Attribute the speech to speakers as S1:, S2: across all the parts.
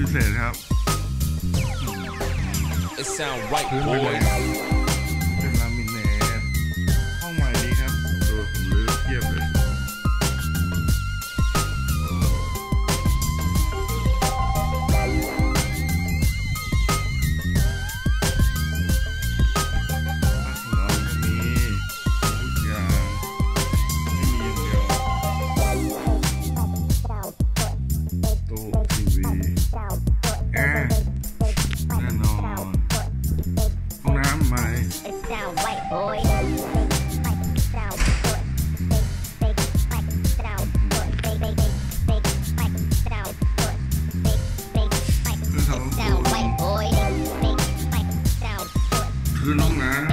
S1: พิเศษครับ
S2: It sound right,
S1: พื้ mind.
S3: It sound white, boy. Cứ nó ngã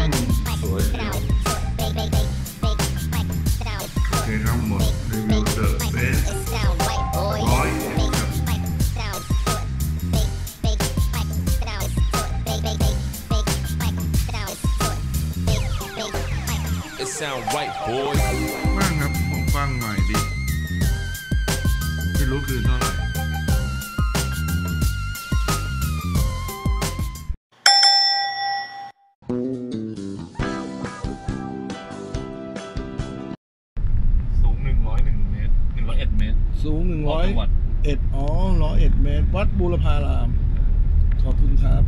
S3: big
S2: It sound right, boys.
S1: กว้างครับของกว้างใหม่ดีไม่รู้คือเท่าไหร่
S4: สูง 101 เมตร 101 เมตร
S5: สูงหนึ่งร้อย
S4: วัด
S5: เอ็ดอ๋อร้อยเอ็ดเมตร วัดบูรพาราม ขอบคุณครับ